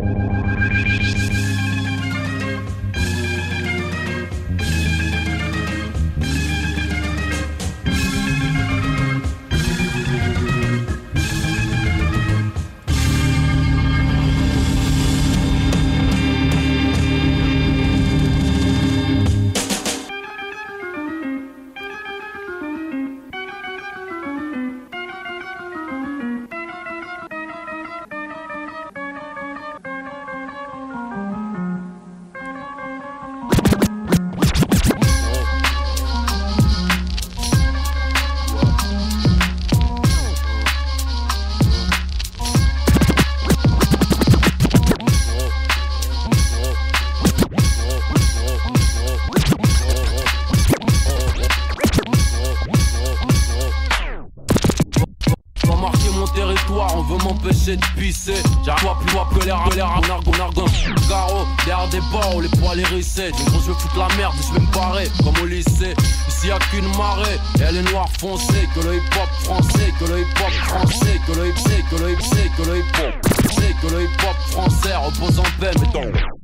Va marquer mon territoire, on veut m'empêcher de pisser. J'arrive plus voir que l'air, l'air, on argon, argon. Garo, derrière des bords, les poils hérissés. Du gros, je vais foutre la merde, je vais me barrer, comme au lycée. Ici y'a qu'une marée, et elle est noire foncée. Que le hip hop français, que le hip hop français, que le hip que le hip que le hip hop. Que le hip hop français repose en paix, mais donc.